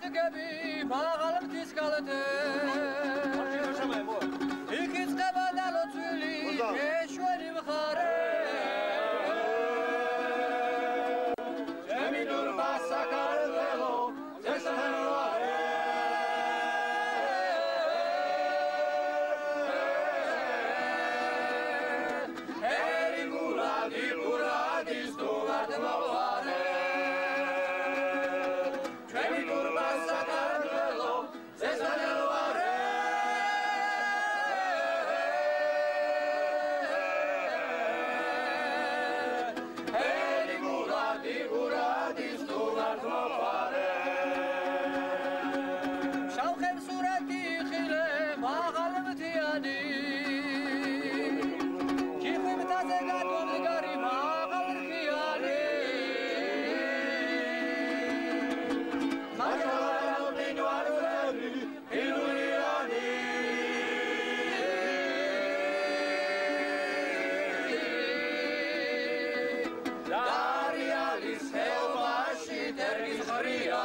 გიჩები მაღალ მთის კალთე იქ იწყება დალოცვილი ეშვენი მხარე. ჩემი დურბა საქართველო ზესანობარე ერი გულადი მწვანე ქიხიმთაზე გადმომდგარი მაღალრქიანე მარშალაობინ ვარულები პირველიანი დარიალის ხეობაში დერგის ხრია